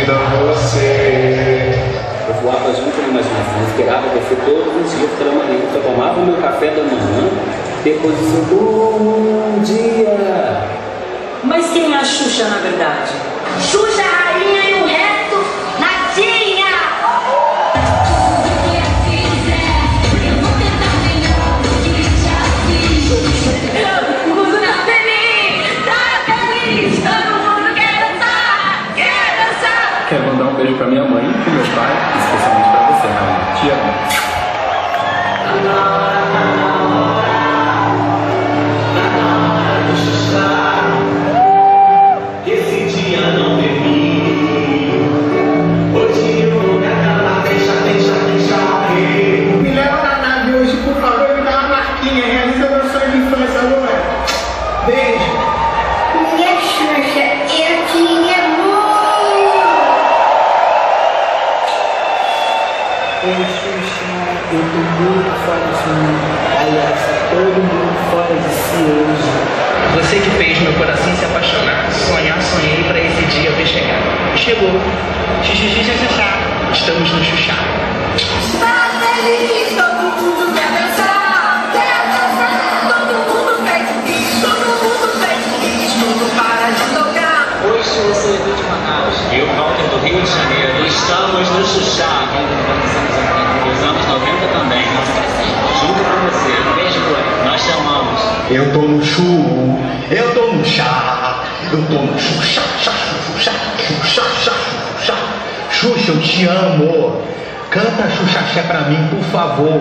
vida você. Eu voava junto no imaginação, esperava você todos os dias pela. Eu tomava o meu café da manhã, depois disse, bom dia. Mas quem é a Xuxa, na verdade? Xuxa! É Aliás, todo mundo fora de si hoje. Você que fez meu coração se apaixonar, sonhar, sonhei para esse dia ver chegar. Chegou. Xixi, xixi, Estamos no xixi. Está feliz, todo mundo quer dançar. Quer dançar, todo mundo pede todo mundo pede todo mundo para de tocar. Hoje sou o Ceredo de Manaus. E o Walter do Rio de Janeiro. Estamos no xixi. Vamos, começamos a nos anos 90 também, Juro pra você. Beijo, Nós chamamos. Eu tomo chumbo, eu tomo chá, eu tomo chuchá, chá, chuchá, chuchá, chá, chuchá. Xuxa, eu te amo. Canta Xuxa Xé pra mim, por favor.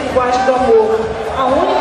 Linguagem do amor. A única